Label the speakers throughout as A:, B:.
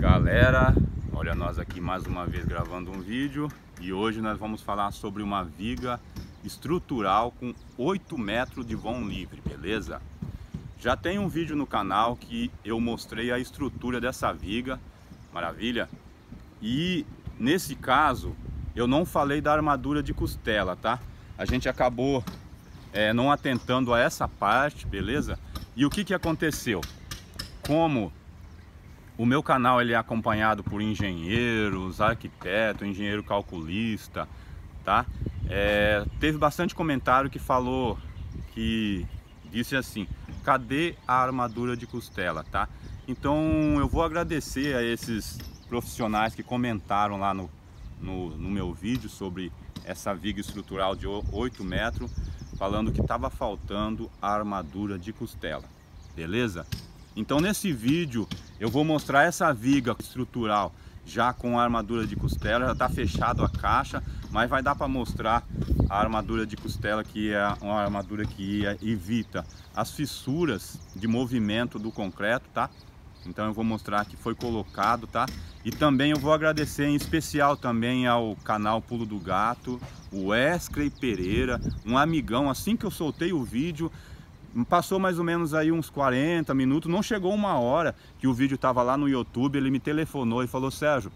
A: Galera, olha nós aqui mais uma vez gravando um vídeo e hoje nós vamos falar sobre uma viga estrutural com 8 metros de vão livre, beleza? Já tem um vídeo no canal que eu mostrei a estrutura dessa viga, maravilha? E nesse caso eu não falei da armadura de costela, tá? A gente acabou é, não atentando a essa parte, beleza? E o que que aconteceu? Como o meu canal ele é acompanhado por engenheiros, arquiteto, engenheiro calculista, tá? É, teve bastante comentário que falou que disse assim, cadê a armadura de costela, tá? Então eu vou agradecer a esses profissionais que comentaram lá no, no, no meu vídeo sobre essa viga estrutural de 8 metros, falando que estava faltando a armadura de costela, beleza? Então nesse vídeo eu vou mostrar essa viga estrutural já com a armadura de costela, já está fechado a caixa, mas vai dar para mostrar a armadura de costela que é uma armadura que evita as fissuras de movimento do concreto, tá? Então eu vou mostrar que foi colocado, tá? E também eu vou agradecer em especial também ao canal Pulo do Gato, o Wesley Pereira, um amigão, assim que eu soltei o vídeo, Passou mais ou menos aí uns 40 minutos, não chegou uma hora que o vídeo estava lá no YouTube, ele me telefonou e falou, Sérgio,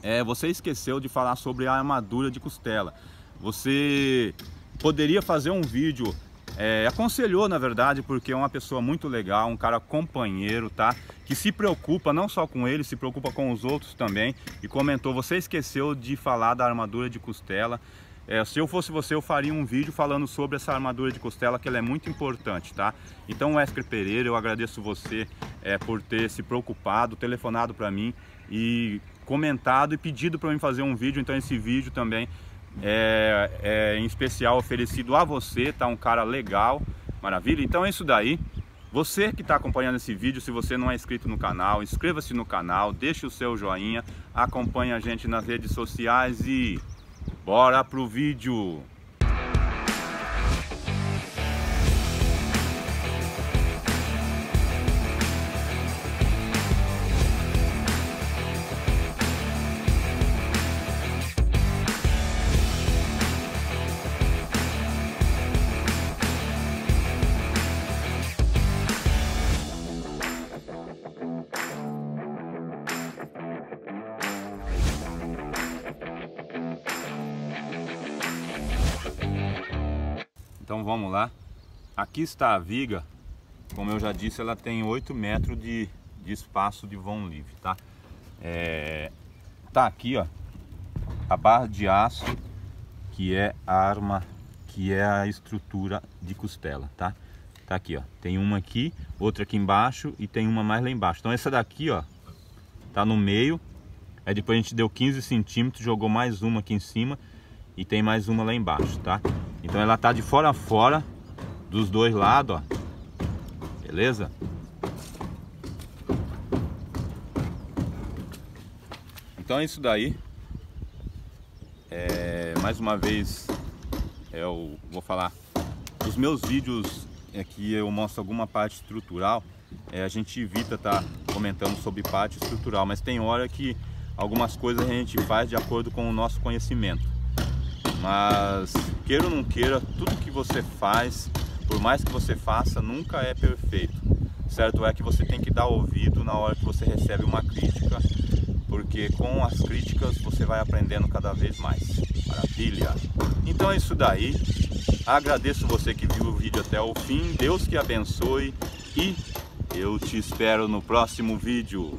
A: é, você esqueceu de falar sobre a armadura de costela. Você poderia fazer um vídeo, é, aconselhou na verdade, porque é uma pessoa muito legal, um cara companheiro, tá? Que se preocupa não só com ele, se preocupa com os outros também. E comentou, você esqueceu de falar da armadura de costela. É, se eu fosse você, eu faria um vídeo falando sobre essa armadura de costela, que ela é muito importante, tá? Então, Wesker Pereira, eu agradeço você é, por ter se preocupado, telefonado para mim e comentado e pedido para mim fazer um vídeo. Então, esse vídeo também é, é em especial oferecido a você, tá? Um cara legal, maravilha? Então, é isso daí. Você que está acompanhando esse vídeo, se você não é inscrito no canal, inscreva-se no canal, deixe o seu joinha, acompanhe a gente nas redes sociais e Bora pro vídeo! Então vamos lá. Aqui está a viga. Como eu já disse, ela tem 8 metros de, de espaço de vão livre, tá? É, tá aqui, ó, a barra de aço, que é a arma, que é a estrutura de costela, tá? Tá aqui, ó. Tem uma aqui, outra aqui embaixo e tem uma mais lá embaixo. Então essa daqui, ó, tá no meio. Aí depois a gente deu 15 centímetros, jogou mais uma aqui em cima e tem mais uma lá embaixo, tá? Então ela tá de fora a fora dos dois lados, ó. Beleza? Então é isso daí. É, mais uma vez eu vou falar. Os meus vídeos é que eu mostro alguma parte estrutural, é, a gente evita estar tá comentando sobre parte estrutural, mas tem hora que algumas coisas a gente faz de acordo com o nosso conhecimento. Mas queira ou não queira, tudo que você faz, por mais que você faça, nunca é perfeito. Certo é que você tem que dar ouvido na hora que você recebe uma crítica, porque com as críticas você vai aprendendo cada vez mais. Maravilha! Então é isso daí. Agradeço você que viu o vídeo até o fim. Deus que abençoe e eu te espero no próximo vídeo.